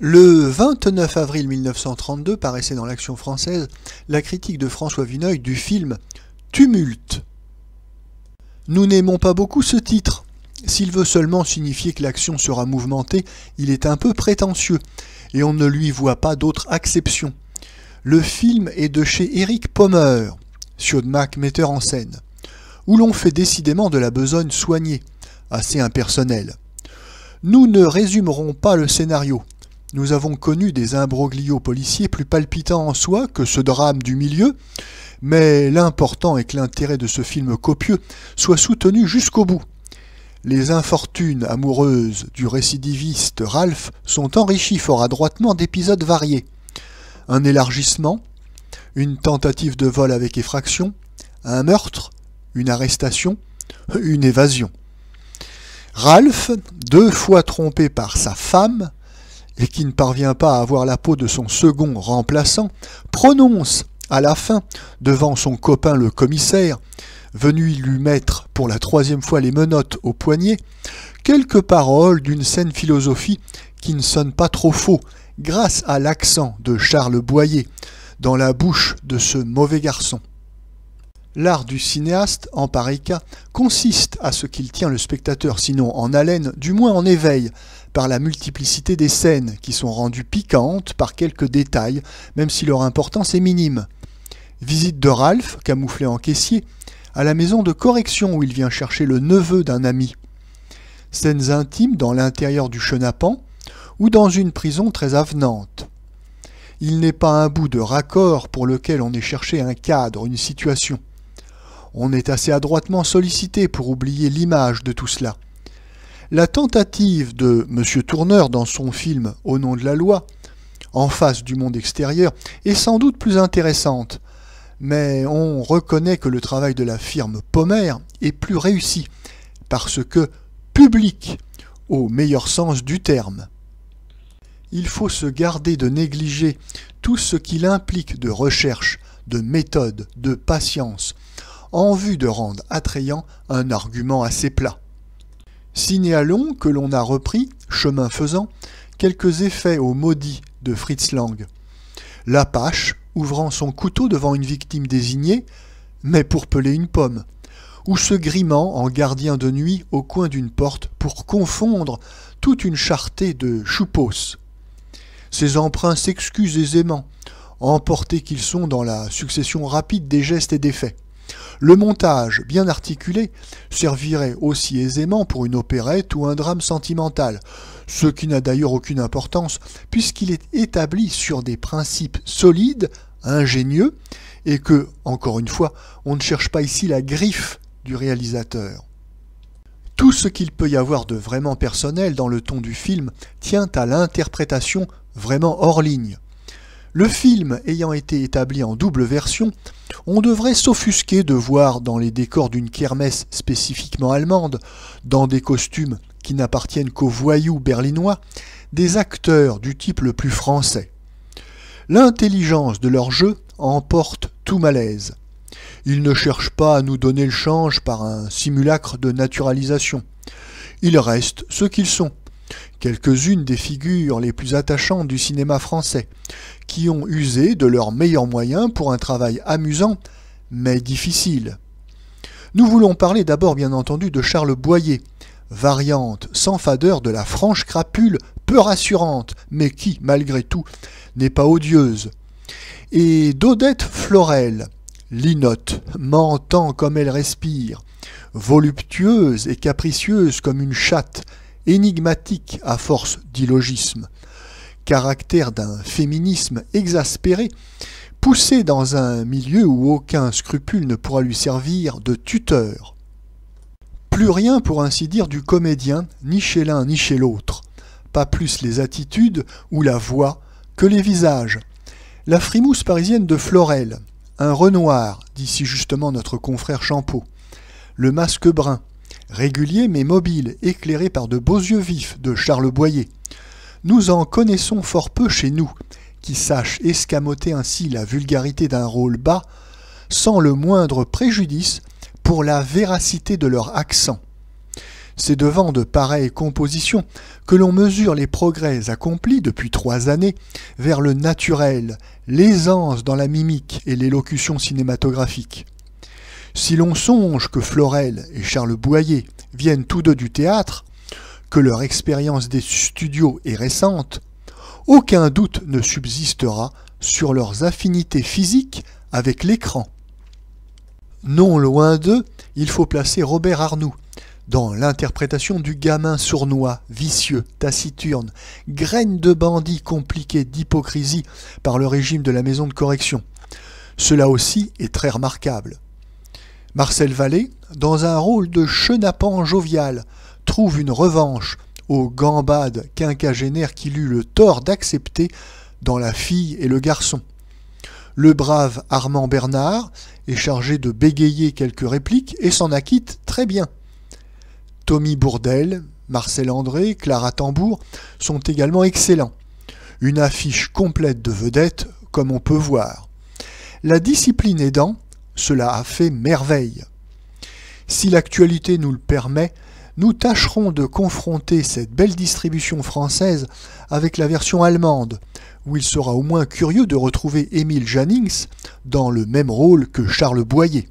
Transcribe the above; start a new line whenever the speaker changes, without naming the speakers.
Le 29 avril 1932 paraissait dans l'Action française la critique de François Vineuil du film Tumulte. Nous n'aimons pas beaucoup ce titre. S'il veut seulement signifier que l'action sera mouvementée, il est un peu prétentieux, et on ne lui voit pas d'autre acception. Le film est de chez Eric Pommer, Siodmak metteur en scène, où l'on fait décidément de la besogne soignée, assez impersonnelle. Nous ne résumerons pas le scénario, nous avons connu des imbroglios policiers plus palpitants en soi que ce drame du milieu, mais l'important est que l'intérêt de ce film copieux soit soutenu jusqu'au bout. Les infortunes amoureuses du récidiviste Ralph sont enrichies fort adroitement d'épisodes variés. Un élargissement, une tentative de vol avec effraction, un meurtre, une arrestation, une évasion. Ralph, deux fois trompé par sa femme, et qui ne parvient pas à avoir la peau de son second remplaçant, prononce à la fin, devant son copain le commissaire, venu lui mettre pour la troisième fois les menottes au poignet, quelques paroles d'une saine philosophie qui ne sonne pas trop faux, grâce à l'accent de Charles Boyer dans la bouche de ce mauvais garçon. L'art du cinéaste, en pareil cas, consiste à ce qu'il tient le spectateur, sinon en haleine, du moins en éveil, la multiplicité des scènes, qui sont rendues piquantes par quelques détails, même si leur importance est minime. Visite de Ralph, camouflé en caissier, à la maison de correction où il vient chercher le neveu d'un ami. Scènes intimes dans l'intérieur du chenapan, ou dans une prison très avenante. Il n'est pas un bout de raccord pour lequel on ait cherché un cadre, une situation. On est assez adroitement sollicité pour oublier l'image de tout cela. La tentative de M. Tourneur dans son film Au nom de la loi, en face du monde extérieur, est sans doute plus intéressante, mais on reconnaît que le travail de la firme Pommer est plus réussi, parce que public, au meilleur sens du terme. Il faut se garder de négliger tout ce qu'il implique de recherche, de méthode, de patience, en vue de rendre attrayant un argument assez plat. Signalons que l'on a repris, chemin faisant, quelques effets au maudit de Fritz Lang. L'apache ouvrant son couteau devant une victime désignée, mais pour peler une pomme, ou se grimant en gardien de nuit au coin d'une porte pour confondre toute une charretée de choupos. Ces emprunts s'excusent aisément, emportés qu'ils sont dans la succession rapide des gestes et des faits. Le montage, bien articulé, servirait aussi aisément pour une opérette ou un drame sentimental, ce qui n'a d'ailleurs aucune importance, puisqu'il est établi sur des principes solides, ingénieux, et que, encore une fois, on ne cherche pas ici la griffe du réalisateur. Tout ce qu'il peut y avoir de vraiment personnel dans le ton du film tient à l'interprétation vraiment hors ligne. Le film ayant été établi en double version, on devrait s'offusquer de voir dans les décors d'une kermesse spécifiquement allemande, dans des costumes qui n'appartiennent qu'aux voyous berlinois, des acteurs du type le plus français. L'intelligence de leur jeu emporte tout malaise. Ils ne cherchent pas à nous donner le change par un simulacre de naturalisation. Ils restent ce qu'ils sont, quelques-unes des figures les plus attachantes du cinéma français, qui ont usé de leurs meilleurs moyens pour un travail amusant, mais difficile. Nous voulons parler d'abord bien entendu de Charles Boyer, variante sans fadeur de la franche crapule peu rassurante, mais qui, malgré tout, n'est pas odieuse, et d'Odette Florel, linotte, mentant comme elle respire, voluptueuse et capricieuse comme une chatte, énigmatique à force d'illogisme, caractère d'un féminisme exaspéré, poussé dans un milieu où aucun scrupule ne pourra lui servir de tuteur. Plus rien pour ainsi dire du comédien, ni chez l'un ni chez l'autre, pas plus les attitudes ou la voix que les visages. La frimousse parisienne de Florel, un Renoir, dit si justement notre confrère Champeau, le masque brun, régulier mais mobile, éclairé par de beaux yeux vifs de Charles Boyer. Nous en connaissons fort peu chez nous, qui sachent escamoter ainsi la vulgarité d'un rôle bas, sans le moindre préjudice pour la véracité de leur accent. C'est devant de pareilles compositions que l'on mesure les progrès accomplis depuis trois années vers le naturel, l'aisance dans la mimique et l'élocution cinématographique. Si l'on songe que Florel et Charles Boyer viennent tous deux du théâtre, que leur expérience des studios est récente, aucun doute ne subsistera sur leurs affinités physiques avec l'écran. Non loin d'eux, il faut placer Robert Arnoux, dans l'interprétation du gamin sournois, vicieux, taciturne, graine de bandit compliqué d'hypocrisie par le régime de la maison de correction. Cela aussi est très remarquable. Marcel Vallée, dans un rôle de chenapan jovial, trouve une revanche aux gambades quinquagénaires qu'il eut le tort d'accepter dans La fille et le garçon. Le brave Armand Bernard est chargé de bégayer quelques répliques et s'en acquitte très bien. Tommy Bourdel, Marcel André, Clara Tambour sont également excellents. Une affiche complète de vedettes, comme on peut voir. La discipline aidant, cela a fait merveille. Si l'actualité nous le permet, nous tâcherons de confronter cette belle distribution française avec la version allemande, où il sera au moins curieux de retrouver Émile Jannings dans le même rôle que Charles Boyer.